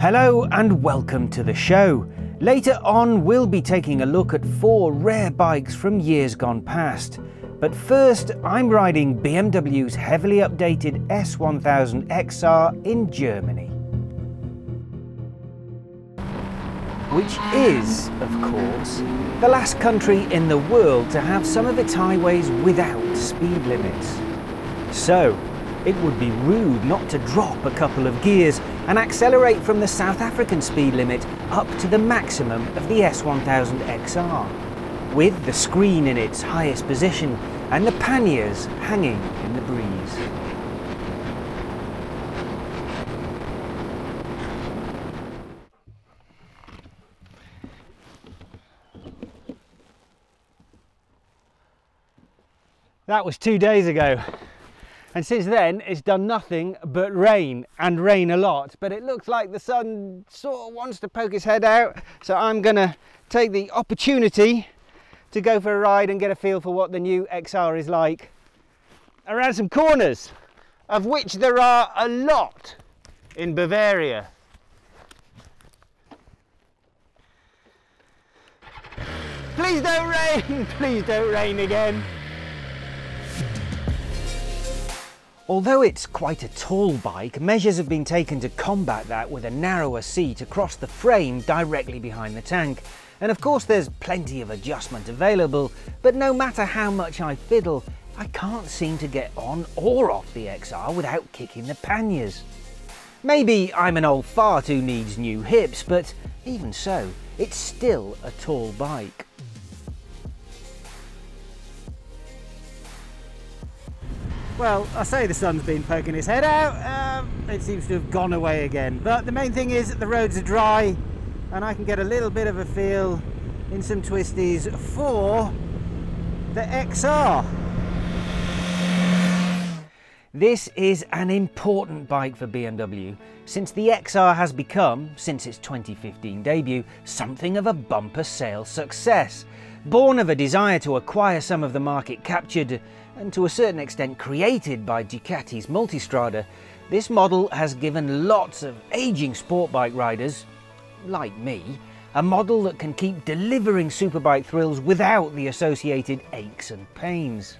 Hello and welcome to the show. Later on, we'll be taking a look at four rare bikes from years gone past. But first, I'm riding BMW's heavily updated S1000 XR in Germany. Which is, of course, the last country in the world to have some of its highways without speed limits. So, it would be rude not to drop a couple of gears and accelerate from the South African speed limit up to the maximum of the S1000 XR, with the screen in its highest position and the panniers hanging in the breeze. That was two days ago. And since then, it's done nothing but rain and rain a lot. But it looks like the sun sort of wants to poke his head out. So I'm gonna take the opportunity to go for a ride and get a feel for what the new XR is like around some corners, of which there are a lot in Bavaria. Please don't rain, please don't rain again. Although it's quite a tall bike, measures have been taken to combat that with a narrower seat across the frame directly behind the tank. And of course there's plenty of adjustment available, but no matter how much I fiddle, I can't seem to get on or off the XR without kicking the panniers. Maybe I'm an old fart who needs new hips, but even so, it's still a tall bike. Well, I say the sun's been poking his head out. Um, it seems to have gone away again. But the main thing is that the roads are dry and I can get a little bit of a feel in some twisties for the XR. This is an important bike for BMW since the XR has become, since its 2015 debut, something of a bumper sales success. Born of a desire to acquire some of the market captured and to a certain extent created by Ducati's Multistrada, this model has given lots of aging sport bike riders, like me, a model that can keep delivering superbike thrills without the associated aches and pains.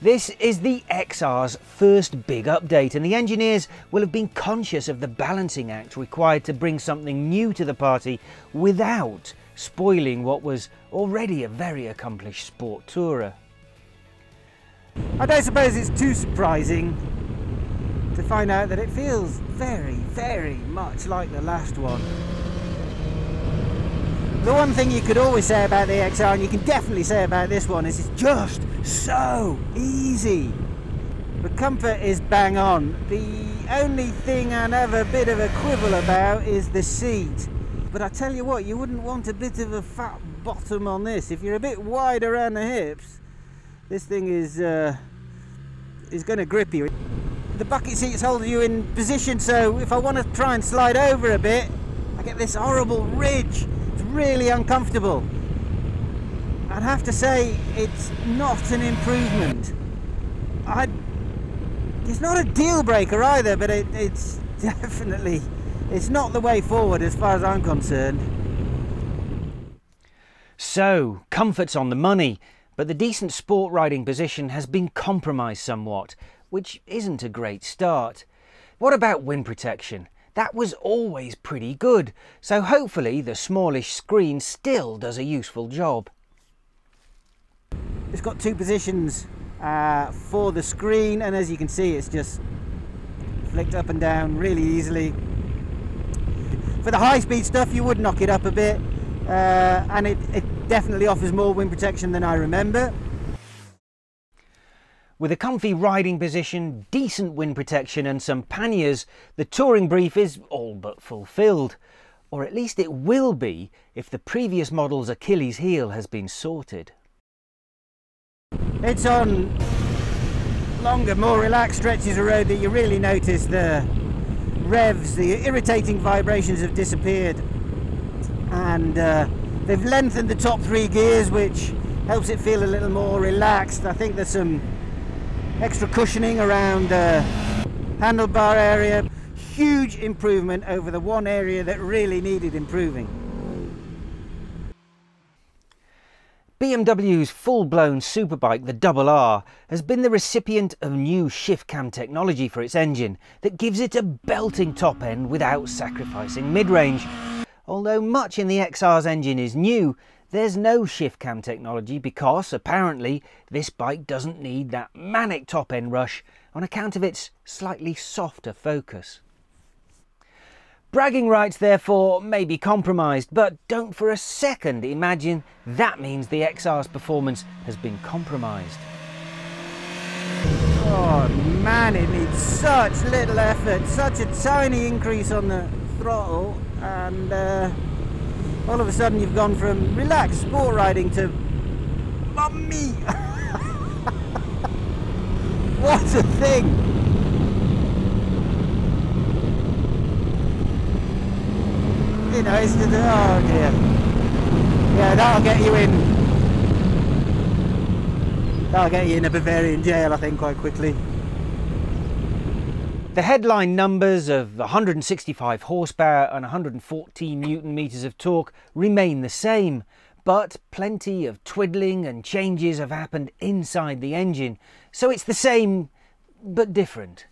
This is the XR's first big update and the engineers will have been conscious of the balancing act required to bring something new to the party without spoiling what was already a very accomplished sport tourer. I don't suppose it's too surprising to find out that it feels very, very much like the last one. The one thing you could always say about the XR, and you can definitely say about this one, is it's just so easy. The comfort is bang on. The only thing I have a bit of a quibble about is the seat. But I tell you what, you wouldn't want a bit of a fat bottom on this. If you're a bit wide around the hips, this thing is uh, is going to grip you. The bucket seats hold you in position, so if I want to try and slide over a bit, I get this horrible ridge. It's really uncomfortable. I'd have to say it's not an improvement. i it's not a deal breaker either, but it, it's definitely it's not the way forward as far as I'm concerned. So, comfort's on the money. But the decent sport riding position has been compromised somewhat, which isn't a great start. What about wind protection? That was always pretty good, so hopefully the smallish screen still does a useful job. It's got two positions uh, for the screen and as you can see it's just flicked up and down really easily. For the high speed stuff you would knock it up a bit uh, and it, it definitely offers more wind protection than I remember. With a comfy riding position, decent wind protection and some panniers, the touring brief is all but fulfilled. Or at least it will be if the previous model's Achilles heel has been sorted. It's on longer, more relaxed stretches of road that you really notice the revs, the irritating vibrations have disappeared and uh, They've lengthened the top three gears, which helps it feel a little more relaxed. I think there's some extra cushioning around the handlebar area. huge improvement over the one area that really needed improving. BMW's full-blown superbike, the Double R, has been the recipient of new shift cam technology for its engine that gives it a belting top end without sacrificing mid-range. Although much in the XR's engine is new, there's no shift cam technology because, apparently, this bike doesn't need that manic top end rush on account of its slightly softer focus. Bragging rights, therefore, may be compromised, but don't for a second imagine that means the XR's performance has been compromised. Oh man, it needs such little effort, such a tiny increase on the throttle, and uh, all of a sudden you've gone from relaxed sport riding to mummy. what a thing! you know, it's just, oh dear. Yeah, that'll get you in. That'll get you in a Bavarian jail, I think, quite quickly. The headline numbers of 165 horsepower and 114 newton meters of torque remain the same, but plenty of twiddling and changes have happened inside the engine, so it's the same but different.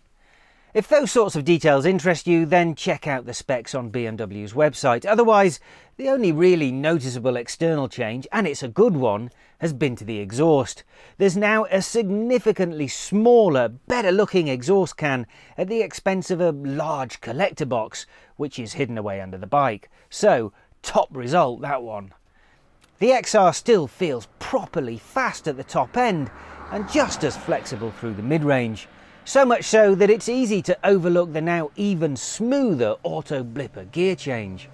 If those sorts of details interest you, then check out the specs on BMW's website. Otherwise, the only really noticeable external change, and it's a good one, has been to the exhaust. There's now a significantly smaller, better looking exhaust can at the expense of a large collector box, which is hidden away under the bike. So, top result, that one. The XR still feels properly fast at the top end, and just as flexible through the mid-range. So much so that it's easy to overlook the now even smoother auto blipper gear change.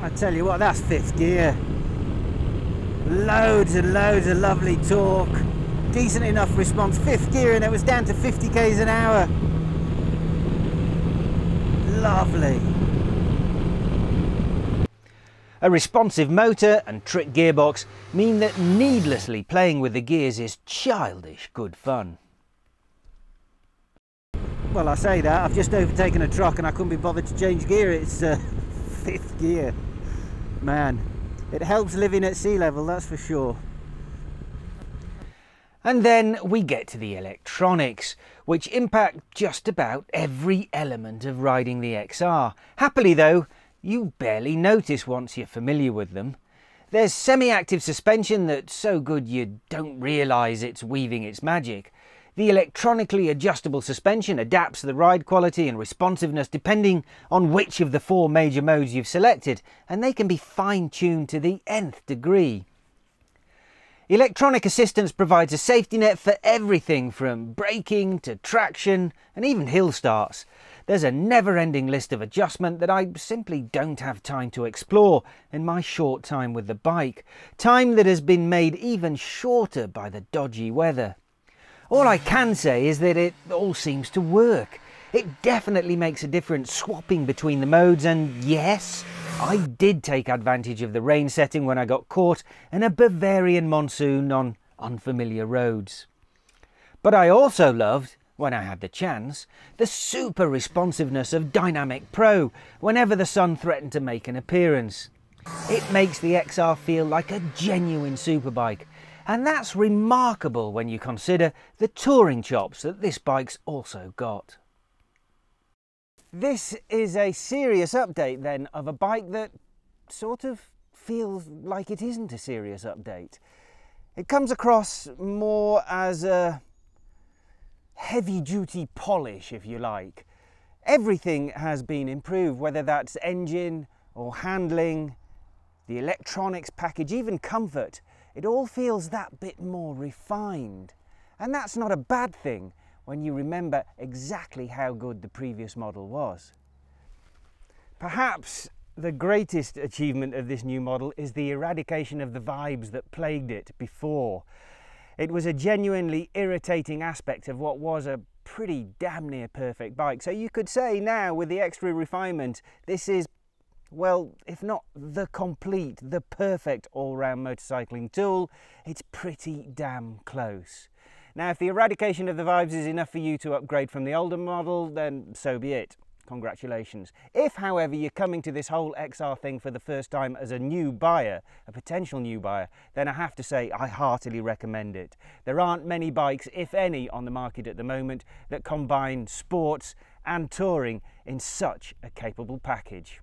I tell you what, that's fifth gear. Loads and loads of lovely torque. Decent enough response. Fifth gear and it was down to 50 k's an hour. Lovely. A responsive motor and trick gearbox mean that needlessly playing with the gears is childish good fun. Well, I say that, I've just overtaken a truck and I couldn't be bothered to change gear. It's uh, fifth gear. Man, it helps living at sea level, that's for sure. And then we get to the electronics, which impact just about every element of riding the XR. Happily though, you barely notice once you're familiar with them. There's semi-active suspension that's so good you don't realise it's weaving its magic. The electronically adjustable suspension adapts the ride quality and responsiveness depending on which of the four major modes you've selected, and they can be fine-tuned to the nth degree. Electronic assistance provides a safety net for everything from braking to traction and even hill starts. There's a never-ending list of adjustment that I simply don't have time to explore in my short time with the bike, time that has been made even shorter by the dodgy weather. All I can say is that it all seems to work. It definitely makes a difference swapping between the modes and yes, I did take advantage of the rain setting when I got caught in a Bavarian monsoon on unfamiliar roads. But I also loved when I had the chance, the super responsiveness of Dynamic Pro whenever the sun threatened to make an appearance. It makes the XR feel like a genuine superbike, and that's remarkable when you consider the touring chops that this bike's also got. This is a serious update then of a bike that sort of feels like it isn't a serious update. It comes across more as a heavy duty polish, if you like. Everything has been improved, whether that's engine or handling, the electronics package, even comfort. It all feels that bit more refined. And that's not a bad thing when you remember exactly how good the previous model was. Perhaps the greatest achievement of this new model is the eradication of the vibes that plagued it before. It was a genuinely irritating aspect of what was a pretty damn near perfect bike. So you could say now with the extra refinement, this is, well, if not the complete, the perfect all-round motorcycling tool, it's pretty damn close. Now, if the eradication of the vibes is enough for you to upgrade from the older model, then so be it. Congratulations. If, however, you're coming to this whole XR thing for the first time as a new buyer, a potential new buyer, then I have to say I heartily recommend it. There aren't many bikes, if any, on the market at the moment that combine sports and touring in such a capable package.